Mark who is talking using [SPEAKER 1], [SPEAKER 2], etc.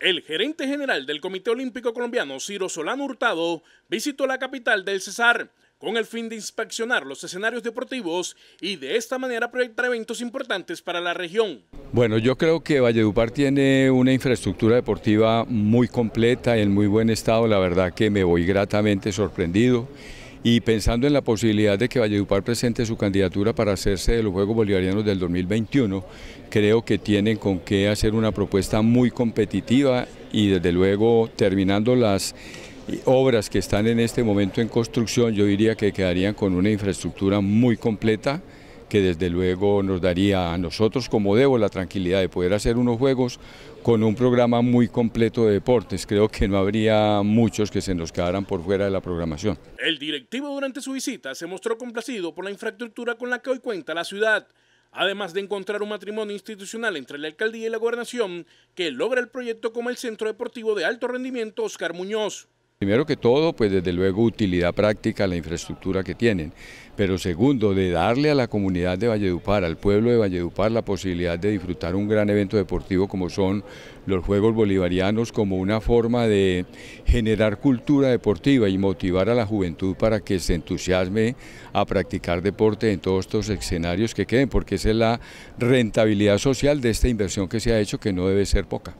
[SPEAKER 1] El gerente general del Comité Olímpico Colombiano, Ciro Solano Hurtado, visitó la capital del Cesar con el fin de inspeccionar los escenarios deportivos y de esta manera proyectar eventos importantes para la región.
[SPEAKER 2] Bueno, yo creo que Valledupar tiene una infraestructura deportiva muy completa, en muy buen estado, la verdad que me voy gratamente sorprendido y pensando en la posibilidad de que Valledupar presente su candidatura para hacerse de los Juegos Bolivarianos del 2021, creo que tienen con qué hacer una propuesta muy competitiva y desde luego terminando las obras que están en este momento en construcción, yo diría que quedarían con una infraestructura muy completa que desde luego nos daría a nosotros como debo la tranquilidad de poder hacer unos juegos con un programa muy completo de deportes. Creo que no habría muchos que se nos quedaran por fuera de la programación.
[SPEAKER 1] El directivo durante su visita se mostró complacido por la infraestructura con la que hoy cuenta la ciudad además de encontrar un matrimonio institucional entre la alcaldía y la gobernación que logra el proyecto como el Centro Deportivo de Alto Rendimiento Oscar Muñoz.
[SPEAKER 2] Primero que todo, pues desde luego utilidad práctica la infraestructura que tienen, pero segundo, de darle a la comunidad de Valledupar, al pueblo de Valledupar, la posibilidad de disfrutar un gran evento deportivo como son los Juegos Bolivarianos, como una forma de generar cultura deportiva y motivar a la juventud para que se entusiasme a practicar deporte en todos estos escenarios que queden, porque esa es la rentabilidad social de esta inversión que se ha hecho, que no debe ser poca.